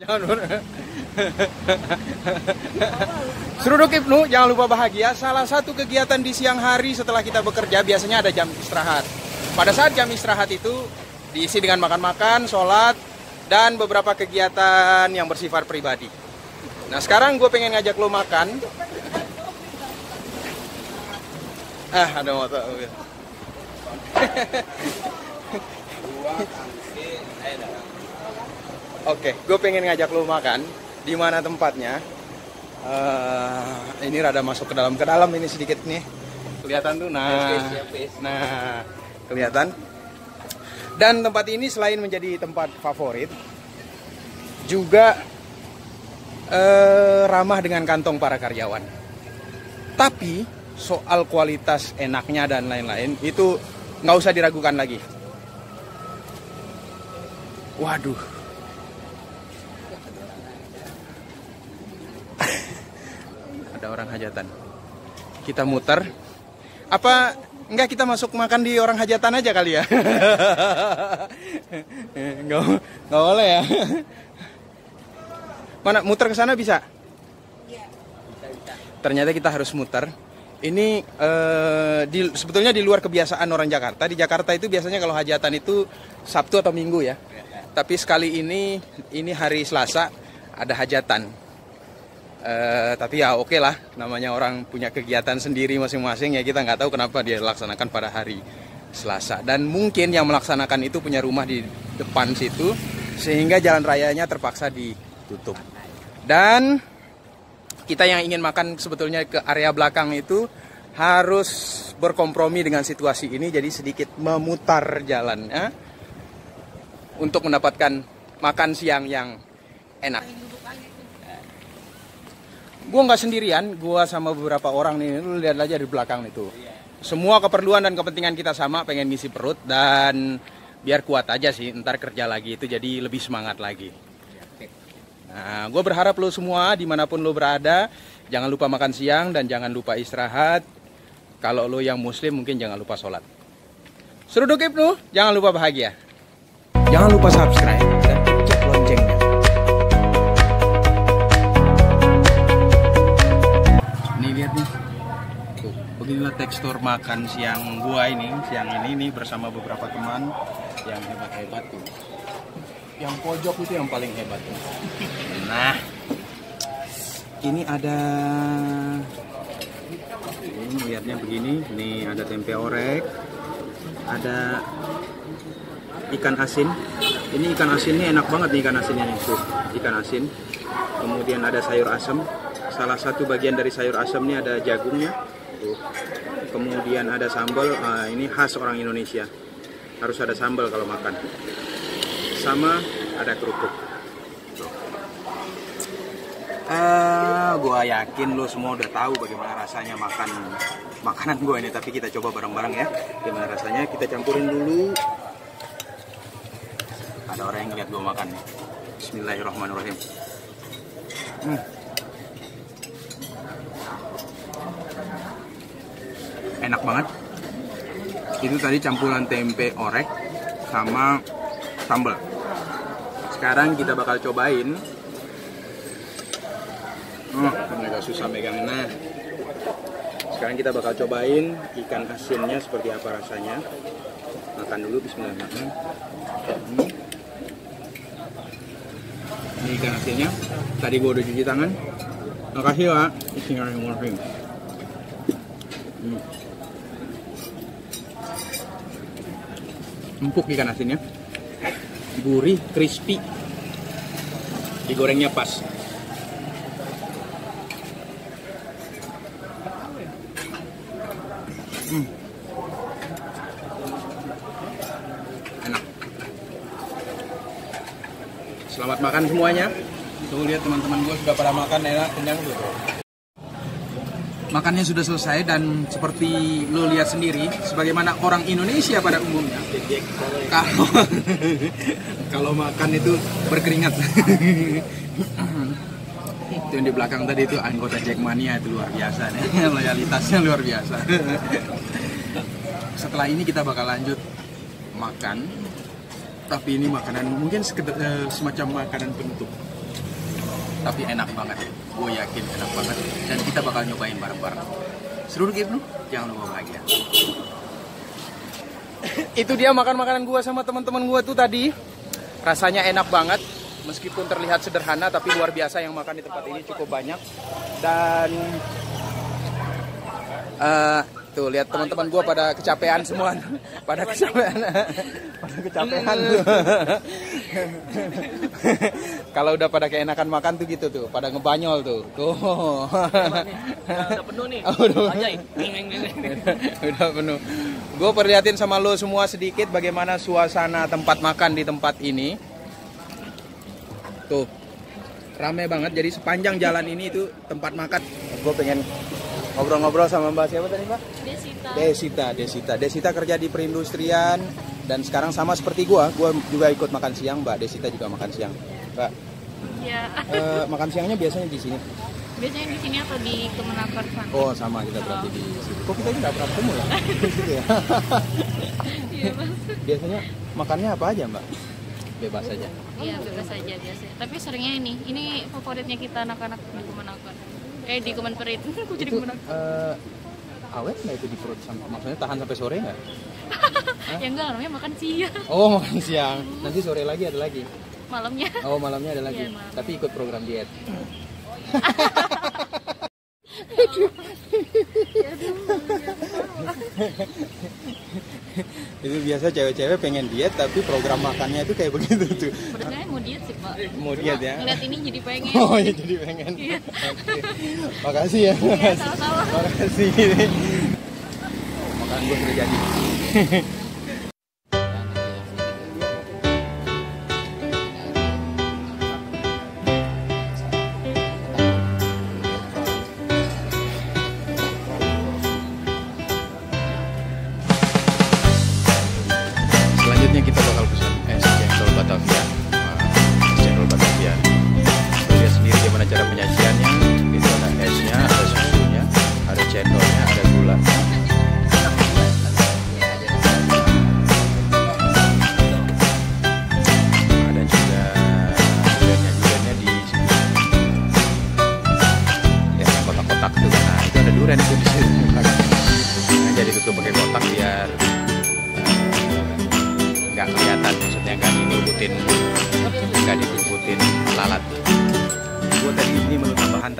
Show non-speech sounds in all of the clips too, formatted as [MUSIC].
Jangan Seruduk Ibnu, jangan lupa bahagia. Salah satu kegiatan di siang hari setelah kita bekerja biasanya ada jam istirahat. Pada saat jam istirahat itu diisi dengan makan-makan, sholat, dan beberapa kegiatan yang bersifat pribadi. Nah sekarang gue pengen ngajak lo makan. Ah ada motor. Oke, gue pengen ngajak lo makan. Di mana tempatnya? Uh, ini rada masuk ke dalam ke dalam ini sedikit nih. Kelihatan tuh. Nah, nah kelihatan. Dan tempat ini selain menjadi tempat favorit, juga uh, ramah dengan kantong para karyawan. Tapi soal kualitas enaknya dan lain-lain itu nggak usah diragukan lagi. Waduh, ada orang hajatan. Kita muter. Apa enggak kita masuk makan di orang hajatan aja kali ya? [LAUGHS] Enggak, enggak boleh ya. Mana muter ke sana bisa? Ternyata kita harus muter. Ini eh, di, sebetulnya di luar kebiasaan orang Jakarta. Di Jakarta itu biasanya kalau hajatan itu Sabtu atau Minggu ya. Tapi sekali ini ini hari Selasa ada hajatan. Uh, tapi ya oke okay lah, namanya orang punya kegiatan sendiri masing-masing ya kita nggak tahu kenapa dia laksanakan pada hari Selasa. Dan mungkin yang melaksanakan itu punya rumah di depan situ, sehingga jalan rayanya terpaksa ditutup. Dan kita yang ingin makan sebetulnya ke area belakang itu harus berkompromi dengan situasi ini, jadi sedikit memutar jalan ya, untuk mendapatkan makan siang yang enak gue nggak sendirian gue sama beberapa orang nih lu lihat aja di belakang itu semua keperluan dan kepentingan kita sama pengen ngisi perut dan biar kuat aja sih ntar kerja lagi itu jadi lebih semangat lagi. Nah gue berharap lo semua di mana pun lo berada jangan lupa makan siang dan jangan lupa istirahat. Kalau lo yang muslim mungkin jangan lupa sholat. Seruduk ibnu. Jangan lupa bahagia. Jangan lupa subscribe beginilah tekstur makan siang gua ini siang ini nih bersama beberapa teman yang hebat-hebat tuh. Yang pojok itu yang paling hebat. Tuh nah ini ada ini lihatnya begini ini ada tempe orek ada ikan asin. Ini ikan asin ini enak banget nih ikan asinnya nih tuh ikan asin. Kemudian ada sayur asem. Salah satu bagian dari sayur asem ini ada jagungnya kemudian ada sambal uh, ini khas orang Indonesia. Harus ada sambal kalau makan. Sama ada kerupuk. Uh, gua yakin lo semua udah tahu bagaimana rasanya makan makanan gue ini tapi kita coba bareng-bareng ya. Gimana rasanya? Kita campurin dulu. Ada orang yang ngeliat gue makan Bismillahirrahmanirrahim. Hmm. Enak banget. Itu tadi campuran tempe orek sama sambal. Sekarang kita bakal cobain. Oh agak susah megangnya sekarang kita bakal cobain ikan asinnya seperti apa rasanya. Makan dulu bismillahirrahmanirrahim hmm. ini ikan asinnya. Tadi gua udah cuci tangan. Makasih pak bismillahirrahmanirrahim. Hmm. Empuk ikan asinnya. Gurih crispy. Digorengnya pas. Hmm. enak. Selamat makan semuanya. Tuh lihat teman-teman gue sudah pada makan enak kenyang tuh makannya sudah selesai dan seperti lo lihat sendiri sebagaimana orang Indonesia pada umumnya kalau [LAUGHS] kalau makan itu berkeringat. [LAUGHS] Itu yang di belakang tadi itu anggota Jackmania itu luar biasa nih. [LAUGHS] Loyalitasnya luar biasa. Setelah ini kita bakal lanjut makan. Tapi ini makanan mungkin sekedar, semacam makanan penutup tapi enak banget. Gue yakin enak banget. Dan kita bakal nyobain bareng-bareng. Seluruh lu jangan lupa bahagia. [COUGHS] Itu dia makan makanan gue sama teman-teman gue tuh tadi. Rasanya enak banget. Meskipun terlihat sederhana tapi luar biasa yang makan di tempat ini cukup banyak. Dan uh, tuh lihat teman-teman gue pada kecapean semua. [LAUGHS] Pada kecapean. Pada kecapean. [LAUGHS] Kalau udah pada keenakan makan tuh gitu tuh pada ngebanyol tuh. Tuh. Udah penuh nih. Udah, [LAUGHS] udah penuh. Gue perlihatin sama lo semua sedikit bagaimana suasana tempat makan di tempat ini. Tuh. Rame banget. Jadi sepanjang jalan ini itu tempat makan. Gue pengen ngobrol-ngobrol sama Mbak siapa tadi Mbak? Desita. Desita, Desita. Kerja di perindustrian dan sekarang sama seperti gua, gua juga ikut makan siang, Mbak Desita juga makan siang. Mbak. Iya. Uh, makan siangnya biasanya di sini. Biasanya di sini atau di Kemenaker sana. Oh, sama kita berarti oh. di situ. Kok kita nggak pernah ketemu ya? [LAUGHS] di situ ya. Iya, Mas. Biasanya makannya apa aja, Mbak? Bebas aja. Iya, bebas aja biasa. Tapi seringnya ini, ini favoritnya kita anak-anak di Kemenaker eh di Kemenperit [LAUGHS] aku jadi itu, uh, awet nggak itu di perut sama? Maksudnya tahan sampai sore nggak? [LAUGHS] Ya enggak namanya makan siang. Oh makan siang. Nanti sore lagi ada lagi? Malamnya. Oh malamnya ada lagi. Ya, tapi ikut program diet. Itu biasa cewek-cewek pengen diet tapi program makannya itu kayak begitu tuh. Sebenarnya mau diet sih pak. Mau diet ya? Ngeliat ini jadi pengen. [LAUGHS] Oh ya jadi pengen. Iya. Okay. Makasih ya. Iya, sama-sama. Makasih. Oh, makan gue sudah jadi.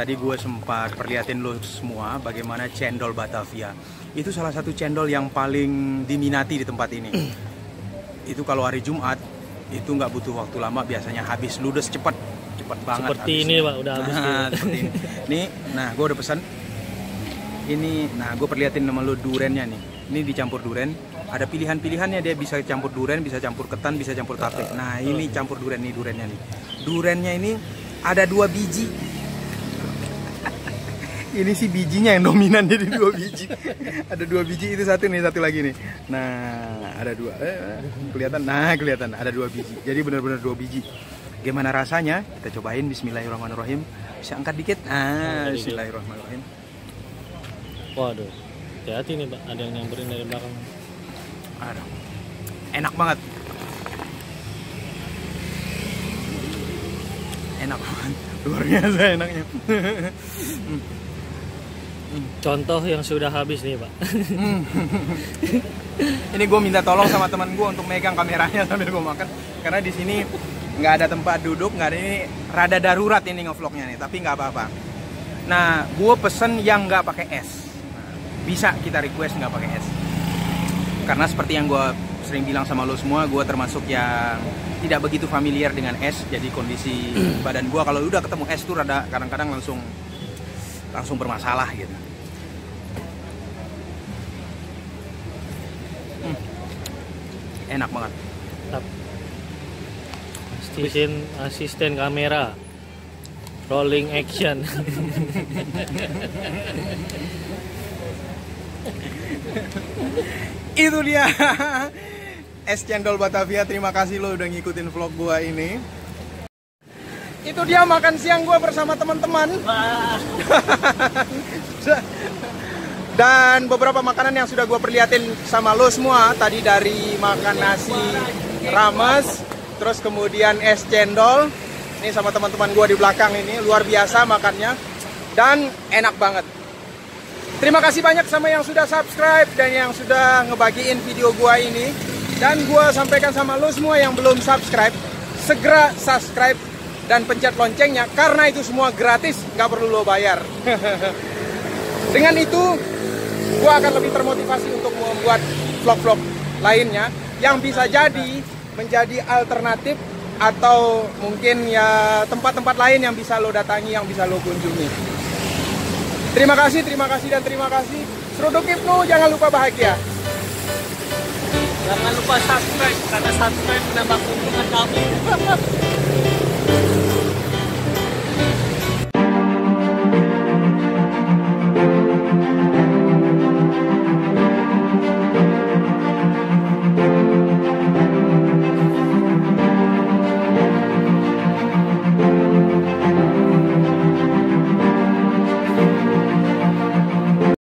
Tadi gue sempat perlihatin lo semua bagaimana cendol Batavia. Itu salah satu cendol yang paling diminati di tempat ini. [CLEARS THROAT] itu kalau hari Jumat itu nggak butuh waktu lama biasanya habis ludes cepet cepet banget. Seperti habisnya. ini pak udah habis. [LAUGHS] Nah, seperti ini. Nih, nah gue udah pesan. Ini, nah gue perlihatin nama lo durennya nih. Ini dicampur duren. Ada pilihan-pilihannya dia bisa campur duren, bisa campur ketan, bisa campur tape. Nah ini campur duren nih durennya nih. Durennya ini ada dua biji. [LAUGHS] Ini sih bijinya yang dominan jadi dua biji. [LAUGHS] Ada dua biji itu satu nih satu lagi nih. Nah ada dua. Eh, kelihatan? Nah kelihatan. Ada dua biji. Jadi benar-benar dua biji. Gimana rasanya? Kita cobain. Bismillahirrahmanirrahim. Bisa angkat dikit? Ah Bismillahirrahmanirrahim. Waduh hati-hati nih pak. Ada yang nyamperin dari belakang. Aduh. Enak banget. Enak banget. [LAUGHS] Luar biasa enaknya. Contoh yang sudah habis nih pak. [LAUGHS] ini gue minta tolong sama teman gue untuk megang kameranya sambil gue makan. Karena di sini nggak ada tempat duduk nggak ada ini rada darurat ini ngevlognya nih tapi nggak apa-apa. Nah gue pesen yang nggak pakai es. Bisa kita request nggak pakai es. Karena seperti yang gue sering bilang sama lo semua, gue termasuk yang tidak begitu familiar dengan es. Jadi kondisi [CLEARS THROAT] badan gue kalau udah ketemu es tuh rada kadang-kadang langsung langsung bermasalah gitu. Hmm. Enak banget. Asisten asisten kamera rolling action. [LAUGHS] [LAUGHS] Itu dia. [LAUGHS] Es cendol Batavia, terima kasih lo udah ngikutin vlog gua ini. Itu dia makan siang gue bersama teman-teman. [LAUGHS] Dan beberapa makanan yang sudah gue perlihatin sama lo semua tadi dari makan nasi rames, terus kemudian es cendol, Ini sama teman-teman gua di belakang ini luar biasa makannya dan enak banget. Terima kasih banyak sama yang sudah subscribe dan yang sudah ngebagiin video gua ini. Dan gua sampaikan sama lo semua yang belum subscribe, segera subscribe dan pencet loncengnya karena itu semua gratis, nggak perlu lo bayar. [LAUGHS] Dengan itu, gua akan lebih termotivasi untuk membuat vlog-vlog lainnya yang bisa jadi menjadi alternatif atau mungkin ya tempat-tempat lain yang bisa lo datangi, yang bisa lo kunjungi. Terima kasih, terima kasih, dan terima kasih. Seruduk Ibnu, jangan lupa bahagia. Jangan lupa subscribe karena subscribe menambah keuntungan kami. [LAUGHS]